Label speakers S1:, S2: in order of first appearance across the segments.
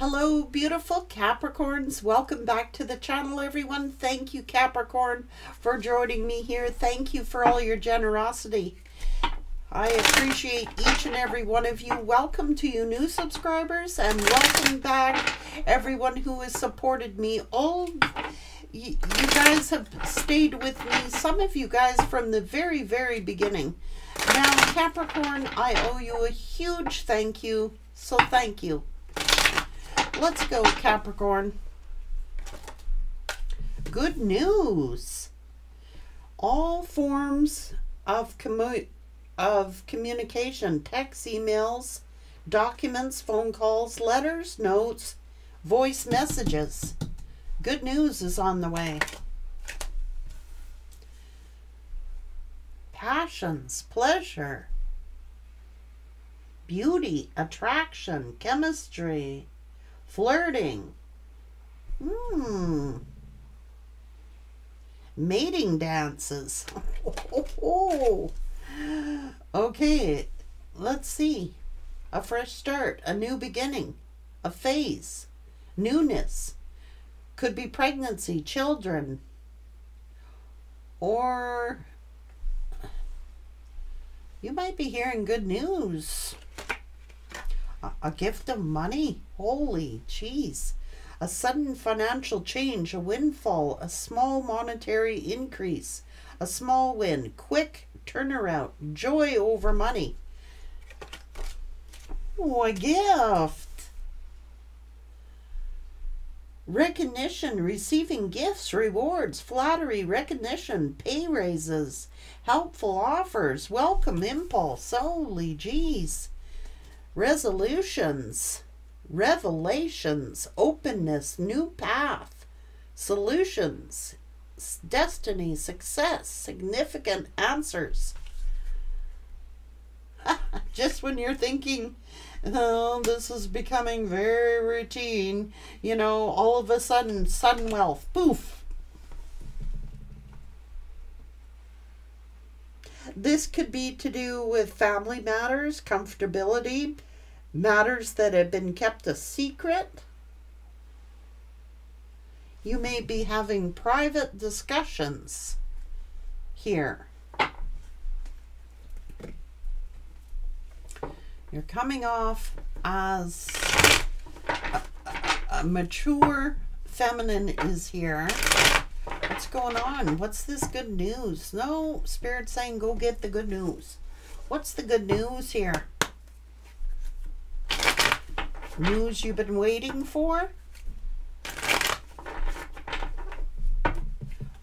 S1: Hello, beautiful Capricorns. Welcome back to the channel, everyone. Thank you, Capricorn, for joining me here. Thank you for all your generosity. I appreciate each and every one of you. Welcome to you new subscribers and welcome back everyone who has supported me. All you, guys have stayed with me. Some of you guys from the very, very beginning. Now, Capricorn, I owe you a huge thank you. So thank you. Let's go, Capricorn. Good news. All forms of, commu of communication, text, emails, documents, phone calls, letters, notes, voice messages. Good news is on the way. Passions, pleasure, beauty, attraction, chemistry, flirting. Hmm. Mating dances. Okay, let's see. A fresh start, a new beginning, a phase, newness. Could be pregnancy, children, or you might be hearing good news a gift of money. Holy jeez. A sudden financial change, a windfall, a small monetary increase, a small win, quick turnaround, joy over money. Oh, a gift. Recognition, receiving gifts, rewards, flattery, recognition, pay raises, helpful offers, welcome impulse. Holy jeez resolutions, revelations, openness, new path, solutions, destiny, success, significant answers. Just when you're thinking, oh, this is becoming very routine, you know, all of a sudden, sudden wealth, poof, This could be to do with family matters, comfortability, matters that have been kept a secret. You may be having private discussions here. You're coming off as a, a mature feminine is here. What's going on? What's this good news? No, Spirit saying go get the good news. What's the good news here? News you've been waiting for?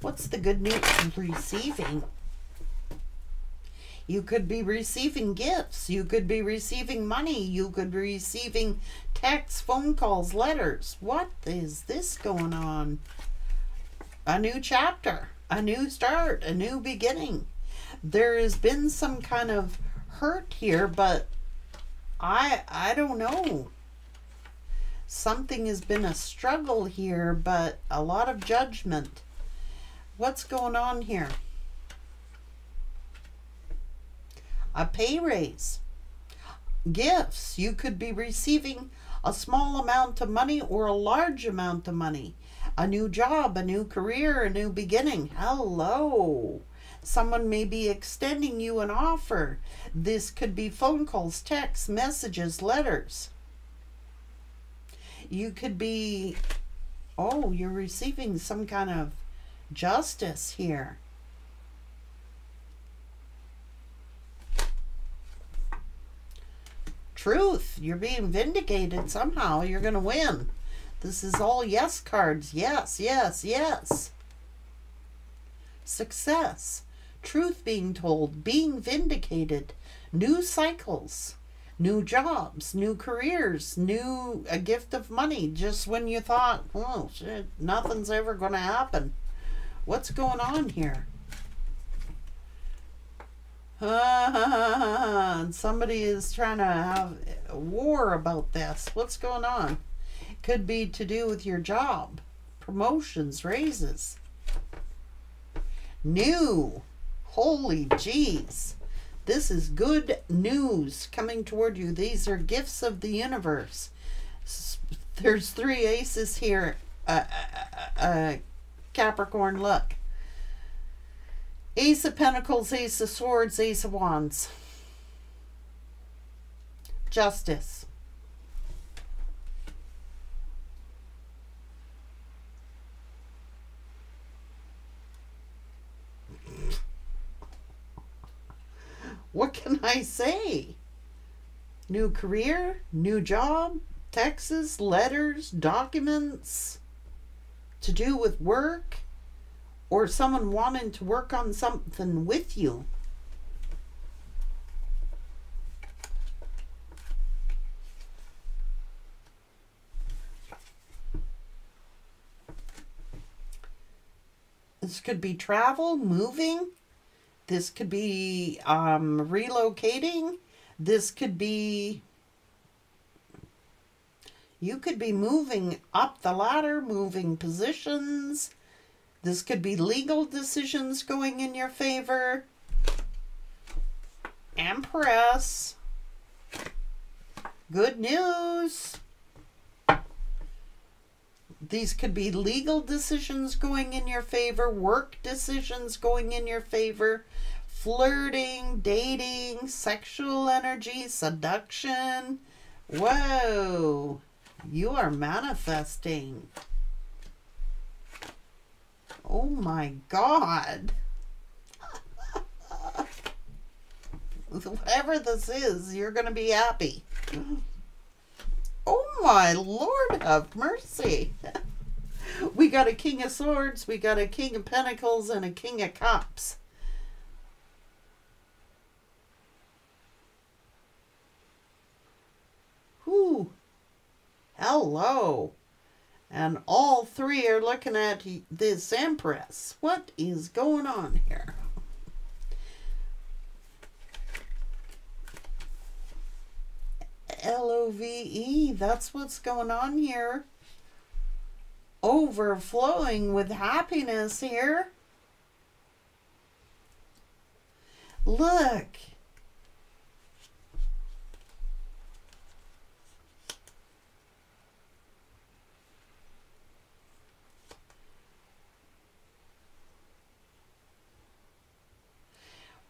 S1: What's the good news receiving? You could be receiving gifts. You could be receiving money. You could be receiving texts, phone calls, letters. What is this going on? a new chapter, a new start, a new beginning. There has been some kind of hurt here, but I I don't know. Something has been a struggle here, but a lot of judgment. What's going on here? A pay raise. Gifts. You could be receiving a small amount of money or a large amount of money a new job, a new career, a new beginning. Hello. Someone may be extending you an offer. This could be phone calls, texts, messages, letters. You could be, oh, you're receiving some kind of justice here. Truth. You're being vindicated somehow. You're going to win. This is all yes cards. Yes, yes, yes. Success. Truth being told. Being vindicated. New cycles. New jobs. New careers. New a gift of money. Just when you thought, oh shit, nothing's ever going to happen. What's going on here? Somebody is trying to have a war about this. What's going on? Could be to do with your job, promotions, raises. New. Holy jeez. This is good news coming toward you. These are gifts of the universe. There's three aces here. Uh, uh, uh, Capricorn, look. Ace of Pentacles, Ace of Swords, Ace of Wands. Justice. What can I say? New career, new job, Texas, letters, documents to do with work, or someone wanting to work on something with you. This could be travel, moving. This could be um, relocating. This could be. You could be moving up the ladder, moving positions. This could be legal decisions going in your favor. Empress. Good news. These could be legal decisions going in your favor, work decisions going in your favor, flirting, dating, sexual energy, seduction. Whoa, you are manifesting. Oh my God. Whatever this is, you're going to be happy. Oh my Lord have mercy. we got a King of Swords, we got a King of Pentacles, and a King of Cups. Whew. Hello. And all three are looking at this Empress. What is going on here? L O V E. That's what's going on here. Overflowing with happiness here. Look.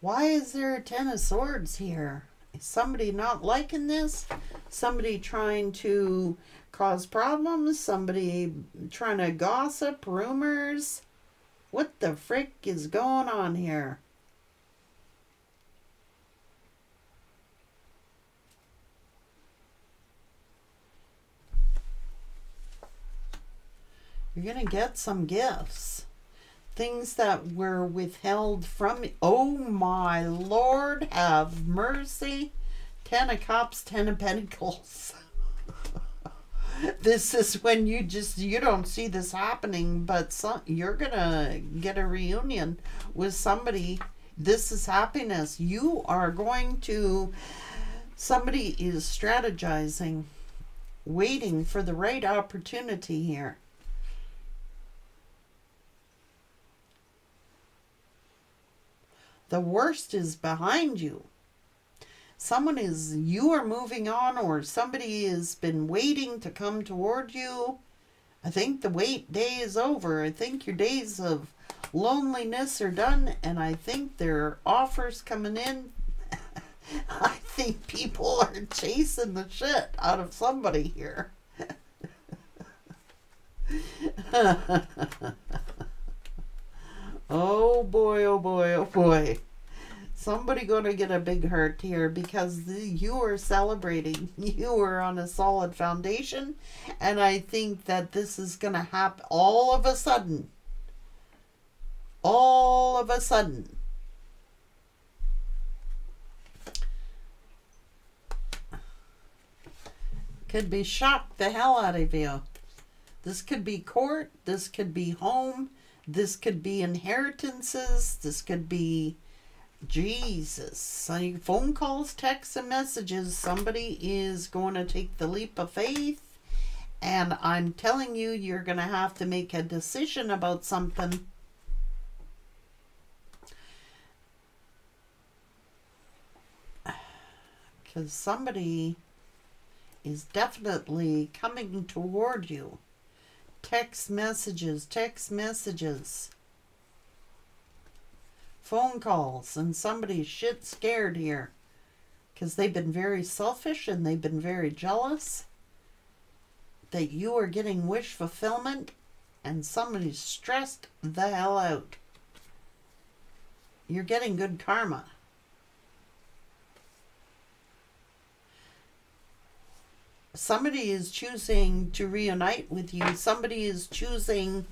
S1: Why is there a Ten of Swords here? Somebody not liking this, somebody trying to cause problems, somebody trying to gossip, rumors. What the frick is going on here? You're going to get some gifts. Things that were withheld from me. Oh my Lord, have mercy. Ten of Cups, Ten of Pentacles. this is when you just you don't see this happening but some, you're gonna get a reunion with somebody this is happiness you are going to somebody is strategizing waiting for the right opportunity here the worst is behind you. Someone is you are moving on or somebody has been waiting to come toward you. I think the wait day is over. I think your days of loneliness are done and i think there are offers coming in. I think people are chasing the shit out of somebody here oh boy oh boy oh boy somebody to get a big hurt here because you are celebrating. You are on a solid foundation. And I think that this is to happen all of a sudden. All of a sudden. Could be shocked the hell out of you. This could be court. This could be home. This could be inheritances. This could be Jesus. phone calls, texts, and messages. Somebody is going to take the leap of faith. And I'm telling you, you're going to have to make a decision about something. Because somebody is definitely coming toward you. Text messages, text messages, phone calls, and somebody's shit scared here because they've been very selfish and they've been very jealous that you are getting wish fulfillment and somebody's stressed the hell out. You're getting good karma. Somebody is choosing to reunite with you. Somebody is choosing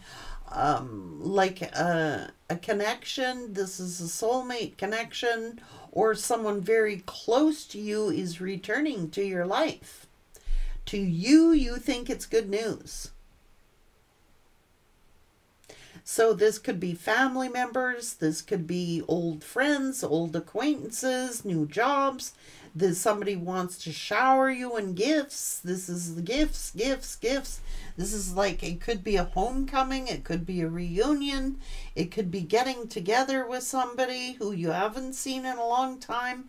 S1: um, like a, a connection. This is a soulmate connection. Or someone very close to you is returning to your life. To you you think it's good news. So this could be family members, this could be old friends, old acquaintances, new jobs. This somebody wants to shower you in gifts. This is the gifts, gifts, gifts. This is like it could be a homecoming, it could be a reunion, it could be getting together with somebody who you haven't seen in a long time.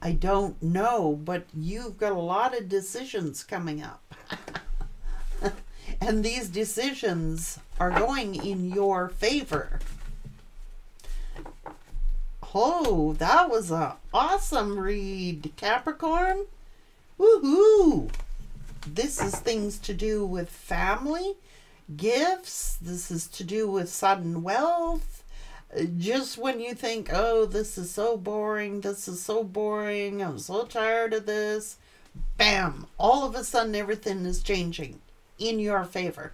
S1: I don't know, but you've got a lot of decisions coming up. and these decisions are going in your favor. Oh, that was an awesome read, Capricorn. Woohoo! This is things to do with family, gifts. This is to do with sudden wealth. Uh, just when you think, oh, this is so boring, this is so boring, I'm so tired of this, bam, all of a sudden everything is changing in your favor.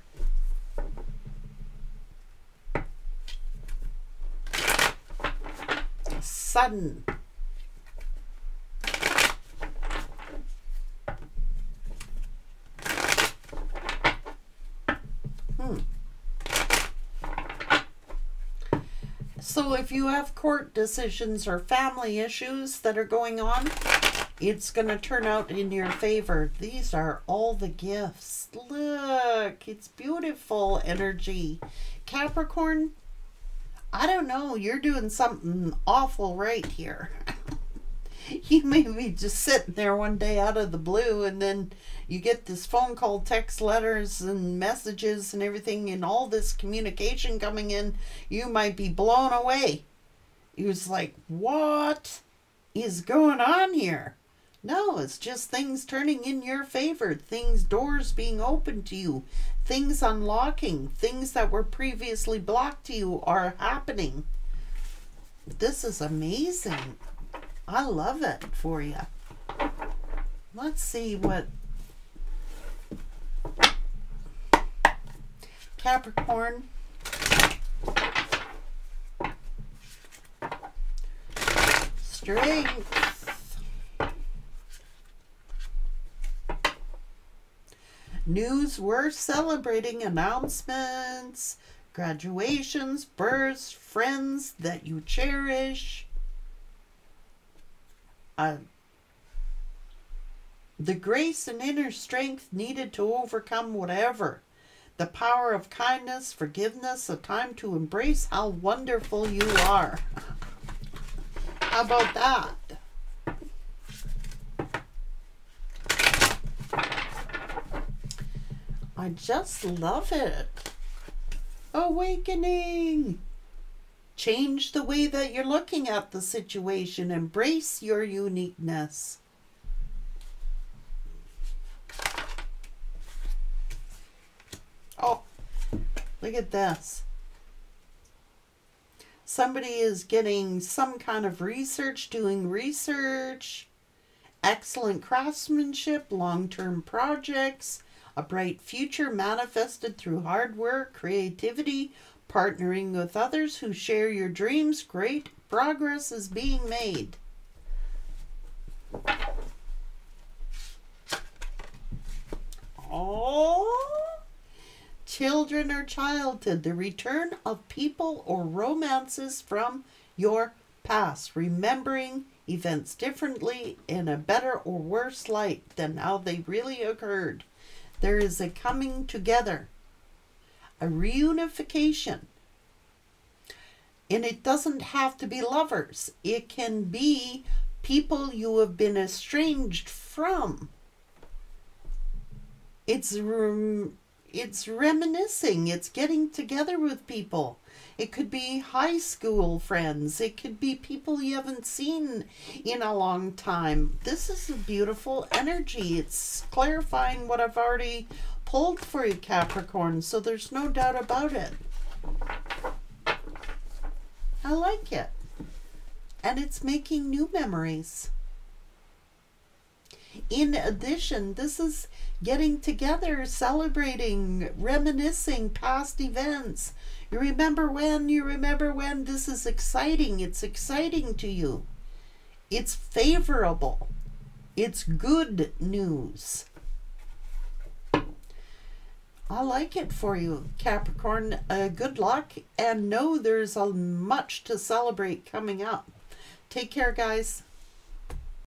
S1: Sudden. Hmm. So if you have court decisions or family issues that are going on, it's going to turn out in your favor. These are all the gifts. Look, it's beautiful energy. Capricorn, I don't know, you're doing something awful right here. you may be just sitting there one day out of the blue and then you get this phone call, text letters and messages and everything and all this communication coming in. You might be blown away. He was like, what is going on here? No, it's just things turning in your favor, things, doors being open to you, things unlocking, things that were previously blocked to you are happening. This is amazing. I love it for you. Let's see what Capricorn. Strength. News worth celebrating announcements, graduations, births, friends that you cherish. Uh, the grace and inner strength needed to overcome whatever. The power of kindness, forgiveness, a time to embrace how wonderful you are. how about that? I just love it. Awakening. Change the way that you're looking at the situation. Embrace your uniqueness. Oh, look at this. Somebody is getting some kind of research, doing research, excellent craftsmanship, long term projects a bright future manifested through hard work, creativity, partnering with others who share your dreams. Great progress is being made. Oh, children or childhood, the return of people or romances from your past, remembering events differently in a better or worse light than how they really occurred. There is a coming together, a reunification. And it doesn't have to be lovers, it can be people you have been estranged from. It's rem- it's reminiscing. It's getting together with people. It could be high school friends. It could be people you haven't seen in a long time. This is a beautiful energy. It's clarifying what I've already pulled for you, Capricorn, so there's no doubt about it. I like it. And it's making new memories. In addition, this is getting together, celebrating, reminiscing past events. You remember when, you remember when this is exciting. It's exciting to you. It's favorable. It's good news. I like it for you, Capricorn. Uh, good luck and know there's a much to celebrate coming up. Take care, guys.